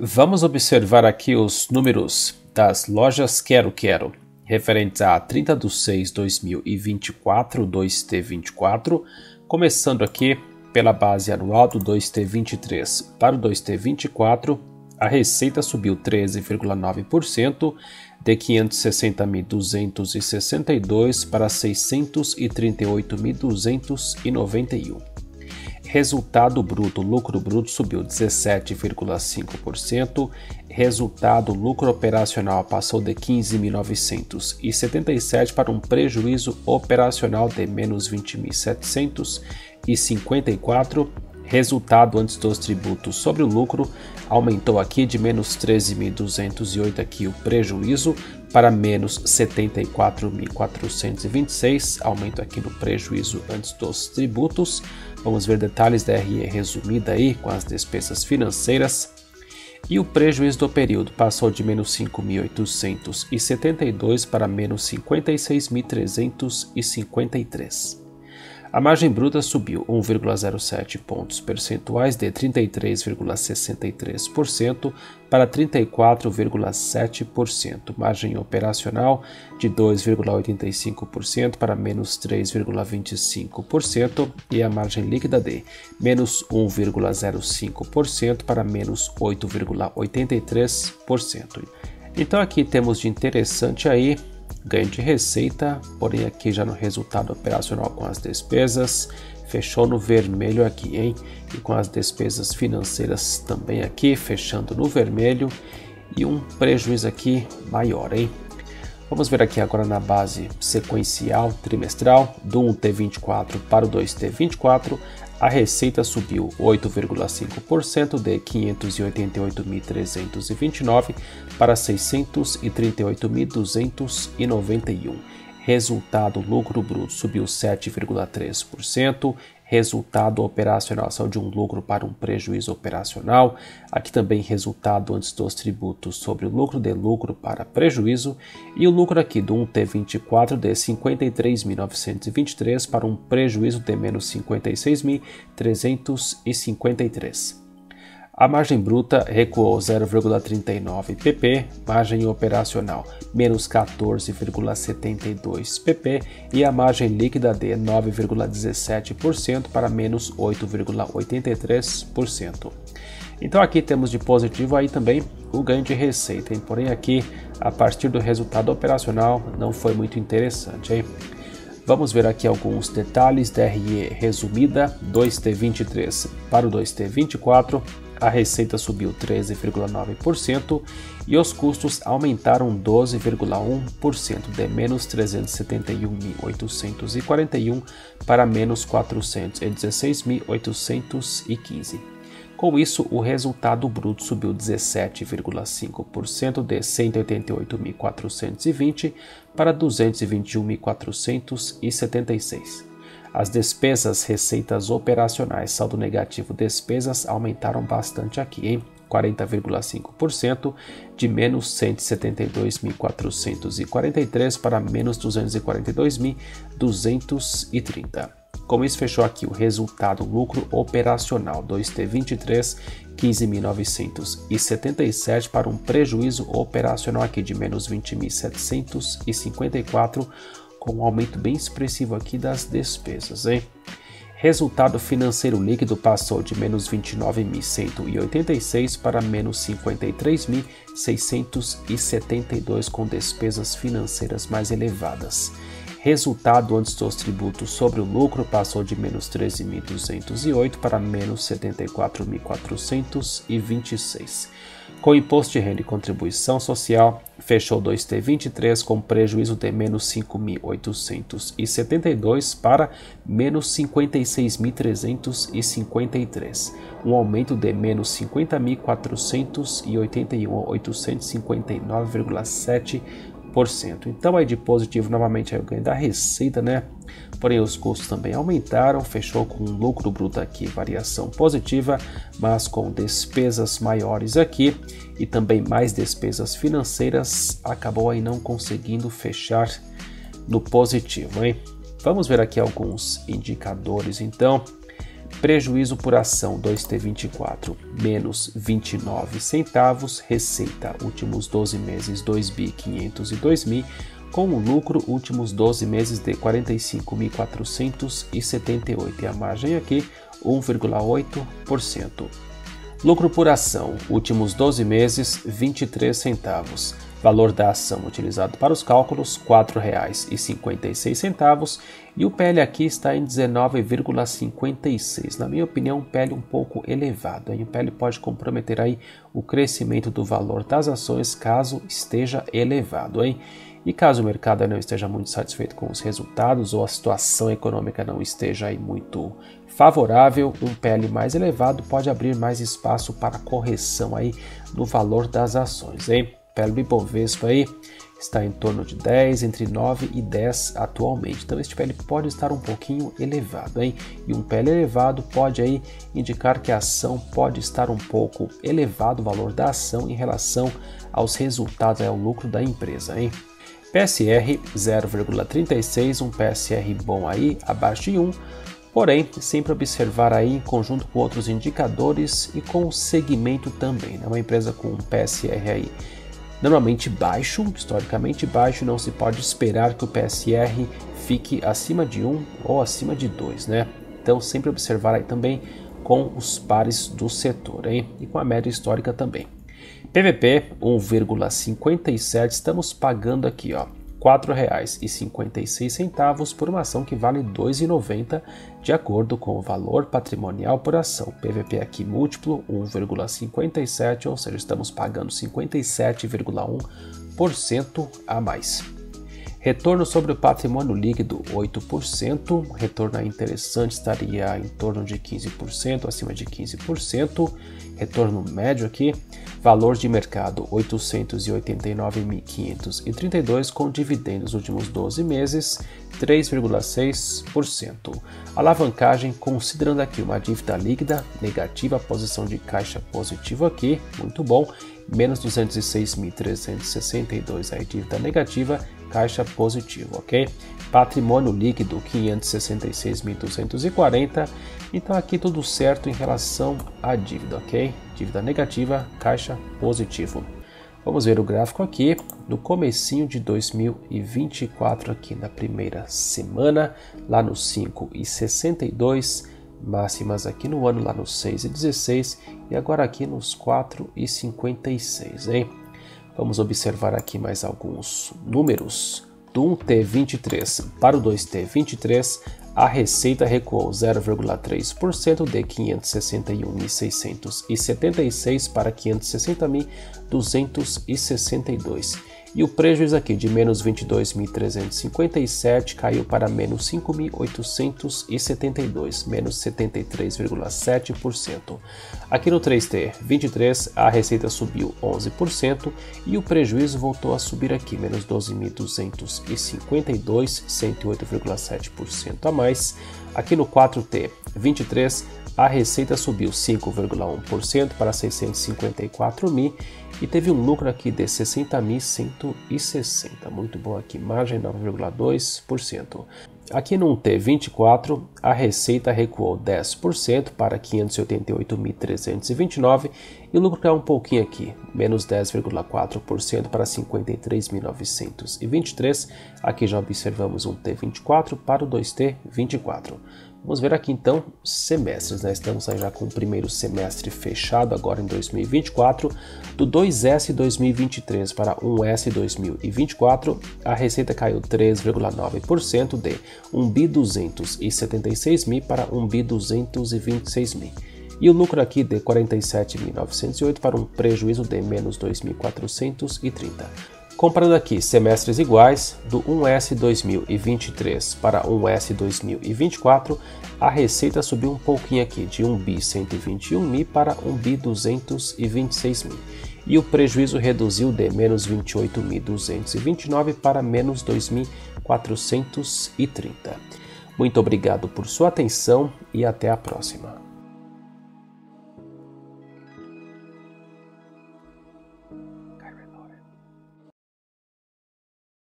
Vamos observar aqui os números das lojas Quero Quero, referentes a 30 de 6 de 2024, 2T24, começando aqui pela base anual do 2T23 para o 2T24, a receita subiu 13,9%, de 560.262 para 638.291. Resultado bruto, lucro bruto subiu 17,5%. Resultado lucro operacional passou de 15.977 para um prejuízo operacional de menos 20.754. Resultado antes dos tributos sobre o lucro aumentou aqui de menos 13.208 aqui o prejuízo para menos 74.426, aumento aqui no prejuízo antes dos tributos. Vamos ver detalhes da RE resumida aí com as despesas financeiras. E o prejuízo do período passou de menos 5.872 para menos 56.353. A margem bruta subiu 1,07 pontos percentuais de 33,63% para 34,7%, margem operacional de 2,85% para menos 3,25% e a margem líquida de menos 1,05% para menos 8,83%. Então aqui temos de interessante aí ganho de receita, porém aqui já no resultado operacional com as despesas, fechou no vermelho aqui, hein? E com as despesas financeiras também aqui, fechando no vermelho e um prejuízo aqui maior, hein? Vamos ver aqui agora na base sequencial trimestral do 1T24 para o 2T24, a receita subiu 8,5% de 588.329 para 638.291. Resultado lucro bruto subiu 7,3%, resultado operacional saiu de um lucro para um prejuízo operacional. Aqui também resultado antes dos tributos sobre o lucro de lucro para prejuízo e o lucro aqui do 1T24 de 53.923 para um prejuízo de menos 56.353. A margem bruta recuou 0,39 pp, margem operacional menos 14,72 pp e a margem líquida de 9,17% para menos 8,83%. Então aqui temos de positivo aí também o ganho de receita, hein? porém aqui a partir do resultado operacional não foi muito interessante. Hein? Vamos ver aqui alguns detalhes da RE resumida 2T23 para o 2T24 a receita subiu 13,9% e os custos aumentaram 12,1%, de menos 371.841 para menos 416.815. Com isso, o resultado bruto subiu 17,5% de 188.420 para 221.476. As despesas, receitas operacionais, saldo negativo, despesas aumentaram bastante aqui, em 40,5%, de menos 172.443 para menos 242.230. Como isso fechou aqui o resultado lucro operacional 2T23 15.977 para um prejuízo operacional aqui de menos 20.754 com um aumento bem expressivo aqui das despesas. Hein? Resultado financeiro líquido passou de menos 29.186 para menos 53.672 com despesas financeiras mais elevadas. Resultado antes dos tributos sobre o lucro passou de menos 13.208 para menos 74.426. Com imposto de renda e contribuição social, fechou 2T23 com prejuízo de menos 5.872 para menos 56.353, um aumento de menos 50.481,859,7 1%. Então, aí de positivo, novamente, aí o ganho da receita, né? Porém, os custos também aumentaram, fechou com um lucro bruto aqui, variação positiva, mas com despesas maiores aqui e também mais despesas financeiras, acabou aí não conseguindo fechar no positivo, hein? Vamos ver aqui alguns indicadores, então prejuízo por ação 2T24 menos 29 centavos, receita últimos 12 meses 2 bi 502 mil, com o lucro últimos 12 meses de 45.478 e a margem aqui 1,8%. Lucro por ação últimos 12 meses 23 centavos. Valor da ação utilizado para os cálculos R$ 4,56 e o PL aqui está em 19,56. Na minha opinião, um PL um pouco elevado. Hein? O PL pode comprometer aí o crescimento do valor das ações caso esteja elevado. Hein? E caso o mercado não esteja muito satisfeito com os resultados ou a situação econômica não esteja aí muito favorável, um PL mais elevado pode abrir mais espaço para correção aí no valor das ações. Hein? PL do Ibovespa aí está em torno de 10, entre 9 e 10 atualmente. Então este PL pode estar um pouquinho elevado, hein? E um PL elevado pode aí indicar que a ação pode estar um pouco elevado o valor da ação em relação aos resultados, ao lucro da empresa, hein? PSR 0,36, um PSR bom aí, abaixo de 1, porém sempre observar aí em conjunto com outros indicadores e com o segmento também, né? uma empresa com um PSR aí Normalmente baixo, historicamente baixo, não se pode esperar que o PSR fique acima de 1 ou acima de 2, né? Então sempre observar aí também com os pares do setor, hein? E com a média histórica também. PVP 1,57, estamos pagando aqui, ó, R$ 4,56 por uma ação que vale R$ 2,90 de acordo com o valor patrimonial por ação. PVP aqui múltiplo 1,57, ou seja, estamos pagando 57,1% a mais. Retorno sobre o patrimônio líquido 8%, retorno interessante estaria em torno de 15%, acima de 15%, retorno médio aqui, valor de mercado 889.532 com dividendos nos últimos 12 meses 3,6%. Alavancagem considerando aqui uma dívida líquida negativa, posição de caixa positivo aqui, muito bom, menos 206.362 aí dívida negativa caixa positivo, ok? Patrimônio líquido 566.240. Então aqui tudo certo em relação à dívida, ok? Dívida negativa, caixa positivo. Vamos ver o gráfico aqui no comecinho de 2024 aqui na primeira semana, lá no 5,62, máximas aqui no ano lá no 6,16 e agora aqui nos 4,56, hein? Vamos observar aqui mais alguns números. Do 1T23 para o 2T23, a receita recuou 0,3% de 561.676 para 560.262 e o prejuízo aqui de menos 22.357 caiu para menos 5.872, menos 73,7%. Aqui no 3T 23, a receita subiu 11% e o prejuízo voltou a subir aqui, menos 12.252, 108,7% a mais. Aqui no 4T 23, a receita subiu 5,1% para 654 mil e teve um lucro aqui de 60.160, muito bom aqui, margem 9,2%. Aqui no T24, a receita recuou 10% para 588.329 e o lucro caiu um pouquinho aqui, menos 10,4% para 53.923. Aqui já observamos um T24 para o 2T24. Vamos ver aqui então semestres, né? Estamos já com o primeiro semestre fechado agora em 2024. Do 2S 2023 para 1S 2024, a receita caiu 3,9% de 1 bi 276 mil para 1 bi 226 mil. E o lucro aqui de 47.908 para um prejuízo de menos 2.430. Comparando aqui semestres iguais, do 1S 2023 para 1S 2024, a receita subiu um pouquinho aqui, de 1 bi 121 mil para 1 bi 226 mil. E o prejuízo reduziu de menos 28.229 para menos 2.430. Muito obrigado por sua atenção e até a próxima.